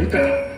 歌。